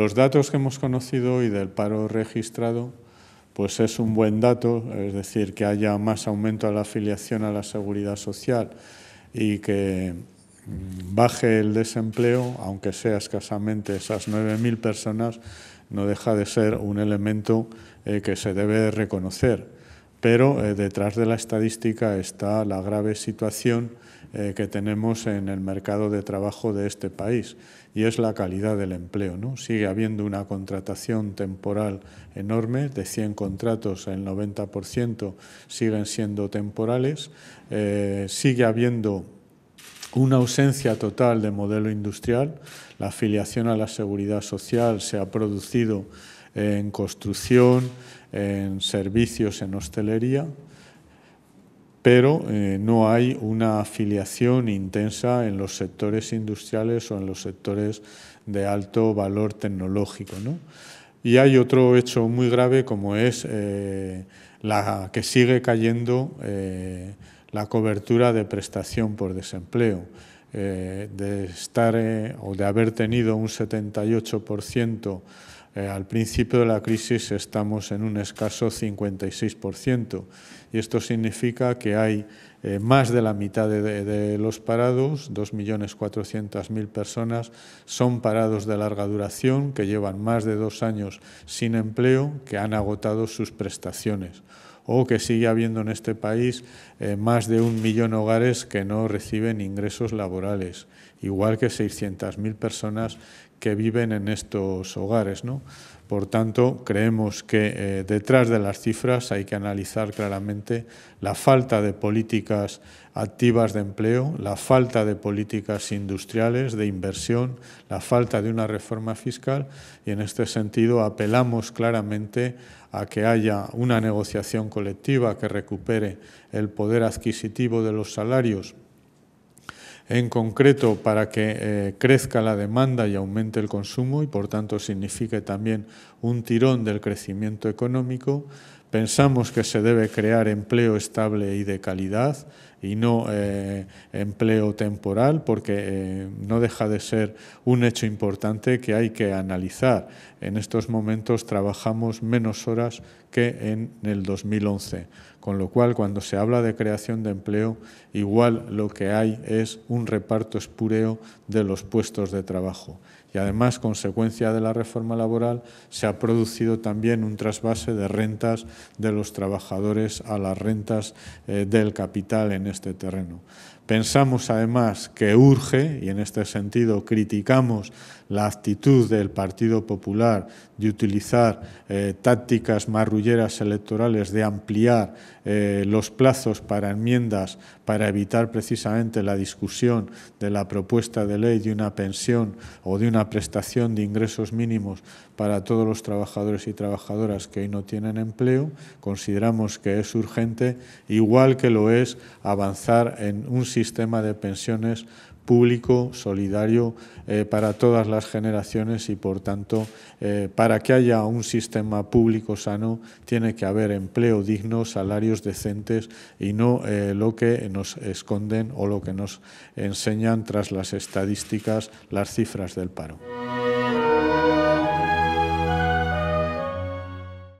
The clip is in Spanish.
los datos que hemos conocido hoy del paro registrado, pues es un buen dato, es decir, que haya más aumento a la afiliación a la seguridad social y que mm, baje el desempleo, aunque sea escasamente esas 9.000 personas, no deja de ser un elemento eh, que se debe reconocer. Pero eh, detrás de la estadística está la grave situación eh, que tenemos en el mercado de trabajo de este país y es la calidad del empleo. ¿no? Sigue habiendo una contratación temporal enorme, de 100 contratos el 90% siguen siendo temporales, eh, sigue habiendo una ausencia total de modelo industrial, la afiliación a la seguridad social se ha producido en construcción, en servicios, en hostelería, pero eh, no hay una afiliación intensa en los sectores industriales o en los sectores de alto valor tecnológico. Y hay otro hecho muy grave como es eh, la que sigue cayendo eh, la cobertura de prestación por desempleo. de estar o de haber tenido un 78% al principio de la crisis estamos en un escaso 56% y esto significa que hay eh, más de la mitad de, los parados, 2.400.000 personas, son parados de larga duración, que llevan más de dos años sin empleo, que han agotado sus prestaciones. O que sigue habiendo en este país eh, más de un millón de hogares que no reciben ingresos laborales, igual que 600.000 personas que viven en estos hogares. ¿no? Por tanto, creemos que eh, detrás de las cifras hay que analizar claramente la falta de políticas activas de empleo, la falta de políticas industriales, de inversión, la falta de una reforma fiscal y en este sentido apelamos claramente a que haya una negociación colectiva que recupere el poder adquisitivo de los salarios en concreto para que eh, crezca la demanda y aumente el consumo y por tanto signifique también un tirón del crecimiento económico. Pensamos que se debe crear empleo estable y de calidad y no eh, empleo temporal, porque eh, no deja de ser un hecho importante que hay que analizar. En estos momentos trabajamos menos horas que en el 2011 con lo cual, cuando se habla de creación de empleo, igual lo que hay es un reparto espúreo de los puestos de trabajo. Y además, consecuencia de la reforma laboral, se ha producido también un trasvase de rentas de los trabajadores a las rentas eh, del capital este terreno. Pensamos además que urge, y en este sentido criticamos la actitud del Partido Popular de utilizar eh, tácticas marrulleras electorales, de ampliar eh, los plazos para enmiendas para evitar precisamente la discusión de la propuesta de ley de una pensión o de una prestación de ingresos mínimos para todos los trabajadores y trabajadoras que hoy no tienen empleo. Consideramos que es urgente, igual que lo es avanzar en un sistema de pensiones público, solidario eh, para todas las generaciones y, por tanto, eh, para que haya un sistema público sano, tiene que haber empleo digno, salarios decentes y no eh, lo que nos esconden o lo que nos enseñan tras las estadísticas, las cifras del paro.